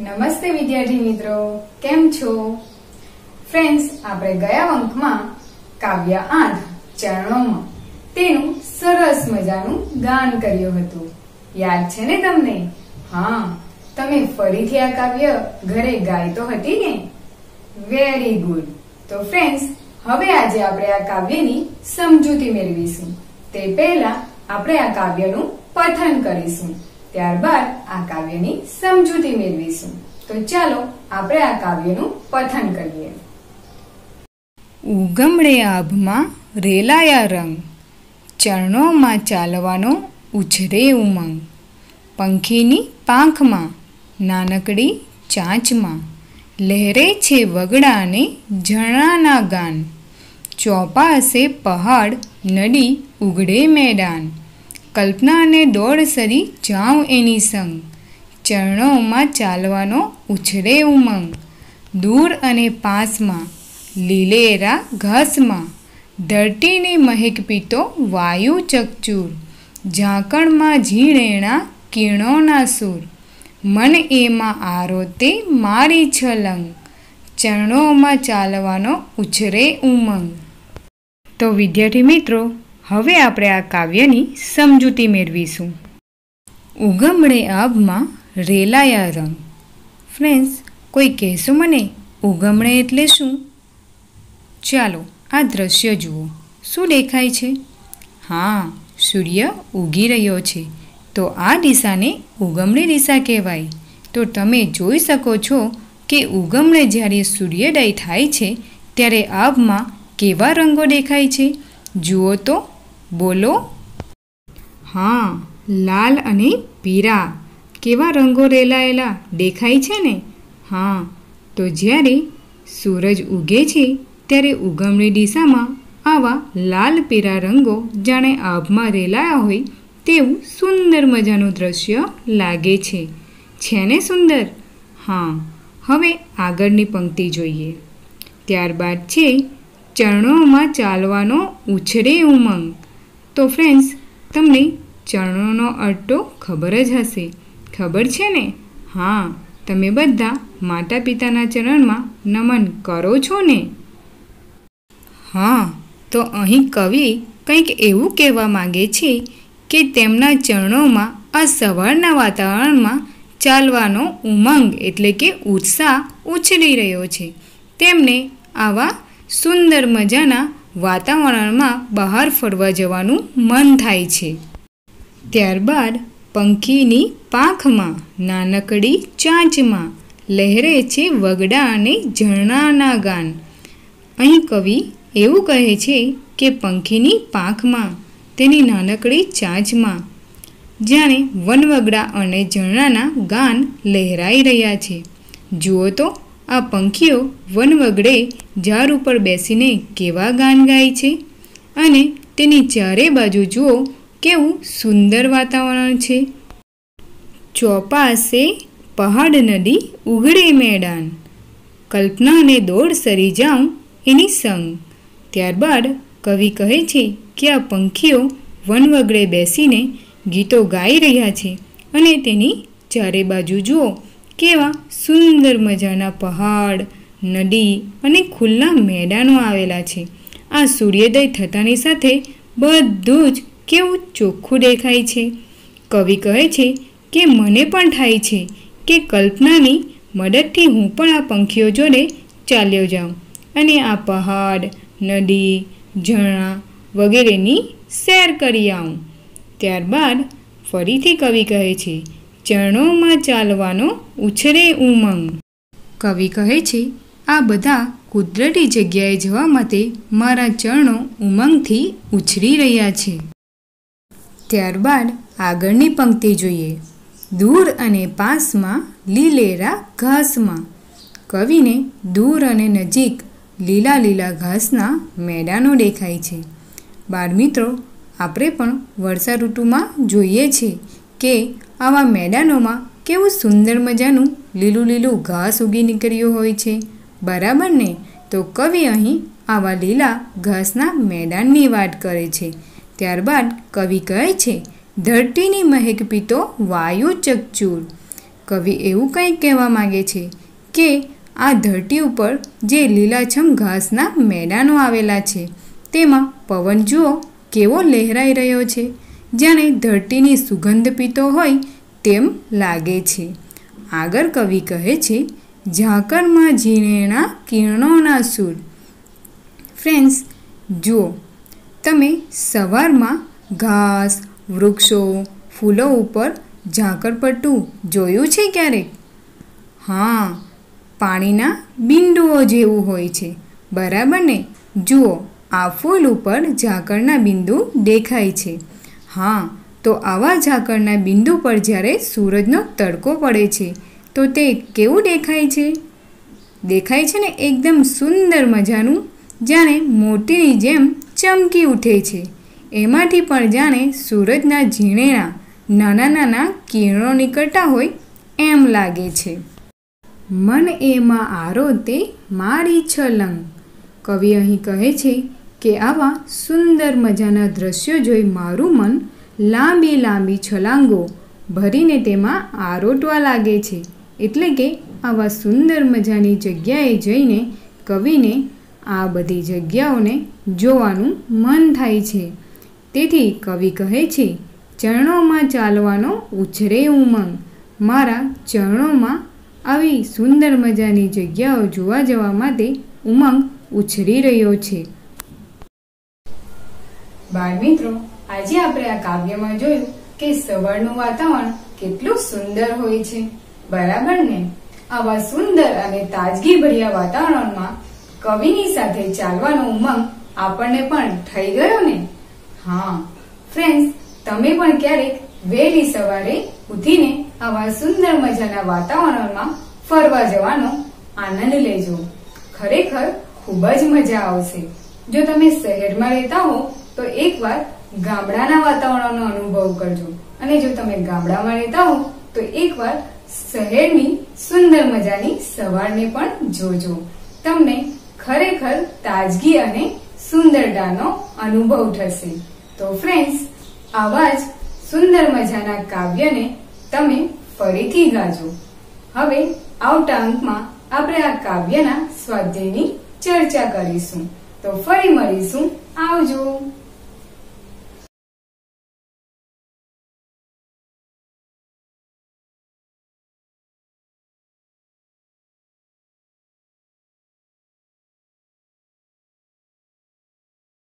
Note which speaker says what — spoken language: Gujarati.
Speaker 1: નમસ્તે વિદ્યાર્થી મિત્રો, કેમ છો? ફ્રેન્ડ્સ આપણે ગયા અંકમાં કાવ્ય આઠ ચરણોમાં. તેનું સરસ મજાનું ગાન કર્યું હતું. યાદ છે ને તમને? હા, તમે ફરીથી આ કાવ્ય ઘરે ગાય તો હતી ને? વેરી ગુડ તો ફ્રેન્ડ્સ હવે આજે આપણે આ કાવ્યની સમજૂતી મેળવીશું. તે પહેલા આપણે આ કાવ્યનું પઠન કરીશું. ત્યારબાદ આ કાવ્યની સમજૂતી મેળવીશું. તો ચાલો આપણે આ કાવ્યનું પઠન કરીએ.
Speaker 2: ઉગમડે આભમાં રેલાયા રંગ, ચરણોમાં ચાલવાનો ઉછરે ઉમંગ, પંખીની પાંખમાં, નાનકડી ચાંચમાં, લહેરે છે વગડાને ઝરણાના ગાન ચોપાસે પહાડ નડી ઉગડે મેદાન કલ્પનાને દોડ સરી જાઉં એની સંગ. ચરણોમાં ચાલવાનો ઉછરે ઉમંગ. દૂર અને પાસમાં, લીલેરા ઘાસમાં, ધરતીની મહેક પીતો વાયુ ચકચૂર. ઝાંકણમાં ઝીણેણા કિરણોના સૂર. મન એમાં આરોતે મારી છલંગ. ચરણોમાં ચાલવાનો ઉછરે ઉમંગ. તો વિદ્યાર્થી મિત્રો હવે આપણે આ કાવ્યની સમજૂતી મેળવીશું. ઉગમણે આભમાં રેલાયા રંગ. ફ્રેન્ડ્સ, કોઈ કહેશો મને, ઉગમણે એટલે શું? ચાલો, આ દ્રશ્ય જુઓ. શું દેખાય છે? હા, સૂર્ય ઉગી રહ્યો છે. તો આ દિશાને ઉગમણી દિશા કહેવાય. તો તમે જોઈ શકો છો કે ઉગમણે જ્યારે સૂર્યોદય થાય છે, ત્યારે આભમાં કેવા રંગો દેખાય છે? જુઓ તો બોલો? હા, લાલ અને પીળા કેવા રંગો રેલાયેલા દેખાય છે ને? હા, તો જ્યારે સૂરજ ઉગે છે, ત્યારે ઉગમની દિશામાં આવા લાલ પીળા રંગો જાણે આભમાં રેલાયા હોય, તેવું સુંદર મજાનું દ્રશ્ય લાગે છે. છે ને સુંદર? હા, હવે આગળની પંક્તિ જોઈએ. ત્યારબાદ છે, ચરણોમાં ચાલવાનો ઉછરે ઉમંગ. તો ફ્રેન્ડ્સ તમને ચરણોનો અર્થ ખબર જ હશે. ખબર છે ને? હા, તમે બધા માતા પિતાના ચરણમાં નમન કરો છો ને? હા, તો અહીં કવિ કંઈક એવું કહેવા માંગે છે કે તેમના ચરણોમાં આ સવારના વાતાવરણમાં ચાલવાનો ઉમંગ એટલે કે ઉત્સાહ ઉછળી રહ્યો છે. તેમને આવા સુંદર મજાના વાતાવરણમાં બહાર ફરવા જવાનું મન થાય છે. ત્યારબાદ પંખીની પાંખમાં, નાનકડી ચાંચમાં, લહેરે છે વગડા અને ઝરણાના ગાન. અહીં કવિ એવું કહે છે કે પંખીની પાંખમાં, તેની નાનકડી ચાંચમાં, જાણે વનવગડા અને ઝરણાના ગાન લહેરાઈ રહ્યા છે. જુઓ તો આ પંખીઓ વનવગડે ઝાડ ઉપર બેસીને કેવા ગાન ગાય છે? અને તેની ચારે બાજુ જુઓ, કેવું સુંદર વાતાવરણ છે. ચોપાસે પહાડ નદી ઉઘડે મેદાન. કલ્પનાને દોડ સરી જાઉં એની સંગ. ત્યારબાદ કવિ કહે છે કે આ પંખીઓ વનવગડે બેસીને ગીતો ગાઈ રહ્યા છે અને તેની ચારે બાજુ જુઓ કેવા સુંદર મજાના પહાડ, નદી અને ખુલ્લા મેદાનો આવેલા છે. આ સૂર્યોદય થતાની સાથે બધું જ કેવું ચોખ્ખું દેખાય છે. કવિ કહે છે કે, મને પણ થાય છે કે કલ્પનાની મદદથી હું પણ આ પંખીઓ જોડે ચાલ્યો જાઉં અને આ પહાડ, નદી, ઝરણા વગેરેની સેર કરી આવું. ત્યારબાદ ફરીથી કવિ કહે છે ચરણોમાં ચાલવાનો ઉછરે ઉમંગ. કવિ કહે છે, આ બધા કુદરતી જગ્યાએ જવા માટે મારા ચરણો ઉમંગથી ઉછરી રહ્યા છે. ત્યારબાદ આગળની પંક્તિ જોઈએ. દૂર અને પાસમાં લીલેરા ઘાસમાં. કવિને દૂર અને નજીક લીલા લીલા ઘાસના મેદાનો દેખાય છે. બાળમિત્રો, આપણે પણ વર્ષા ઋતુમાં જોઈએ છીએ કે આવા મેદાનોમાં કેવું સુંદર મજાનું લીલું લીલું ઘાસ ઉગી નીકળ્યું હોય છે. બરાબર ને? તો કવિ અહીં આવા લીલા ઘાસના મેદાનની વાત કરે છે. ત્યારબાદ કવિ કહે છે, ધરતીની મહેક પીતો વાયુ ચકચૂર. કવિ એવું કંઈક કહેવા માંગે છે કે આ ધરતી ઉપર જે લીલાછમ ઘાસના મેદાનો આવેલા છે, તેમાં પવન જુઓ કેવો લહેરાઈ રહ્યો છે. જાણે ધરતીની સુગંધ પીતો હોય તેમ લાગે છે. આગળ કવિ કહે છે ઝાકરમાં ઝીણેના કિરણોના સૂર. ફ્રેન્ડ્સ જુઓ, તમે સવારમાં ઘાસ, વૃક્ષો, ફૂલો ઉપર ઝાકરપટ્ટું જોયું છે ક્યારેક? હા, પાણીના બિંદુઓ જેવું હોય છે. બરાબર ને? જુઓ, આ ફૂલ ઉપર ઝાકળના બિંદુ દેખાય છે. હા, તો આવા ઝાકળના બિંદુ પર જ્યારે સૂરજનો તડકો પડે છે, તો તે કેવું દેખાય છે? દેખાય છે ને એકદમ સુંદર મજાનું, જાણે મોતીની જેમ ચમકી ઉઠે છે. એમાંથી પણ જાણે સૂરજના ઝીણેણા, નાના નાના કિરણો નીકળતા હોય એમ લાગે છે. મન એમાં આરો તે મારી છલંગ. કવિ અહીં કહે છે કે આવા સુંદર મજાના દ્રશ્યો જોઈ મારું મન લાંબી લાંબી છલાંગો ભરીને તેમાં આરોટવા લાગે છે. એટલે કે આવા સુંદર મજાની જગ્યાએ જઈને કવિને આ બધી જગ્યાઓને જોવાનું મન થાય છે. તેથી કવિ કહે છે, ચરણોમાં ચાલવાનો ઉછરે ઉમંગ મારા ચરણોમાં આવી સુંદર મજાની જગ્યાઓ જોવા જવા માટે ઉમંગ ઉછરી રહ્યો છે.
Speaker 1: બાળ મિત્રો, આજે આપણે આ કાવ્યમાં જોયું કે સવારનું વાતાવરણ કેટલું સુંદર હોય છે. બરાબર ને? આવા સુંદર અને તાજગી ભર્યા વાતાવરણમાં કવિની સાથે ચાલવાનો ઉમંગ આપણને પણ થઈ ગયો ને? હા. ફ્રેન્ડ્સ, તમે પણ ક્યારેક વહેલી સવારે ઉઠીને આવા સુંદર મજાના વાતાવરણમાં ફરવા જવાનો આનંદ લેજો. ખરેખર ખૂબ જ મજા આવશે. જો તમે શહેરમાં રહેતા હો તો એકવાર ગામડાના વાતાવરણનો અનુભવ કરજો. અને જો તમે ગામડામાં રહેતા હો, તો એકવાર શહેરની સુંદર મજાની સવારને પણ જોજો. તમને ખરેખર તાજગી અને સુંદરતાનો અનુભવ થશે. તો ફ્રેન્ડ્સ આવા જ સુંદર મજાના કાવ્યને તમે ફરીથી ગાજો. હવે આવતા અંકમાં આપણે આ કાવ્યના સ્વાધ્યાયની ચર્ચા કરીશું. તો ફરી મળીશું. આવજો.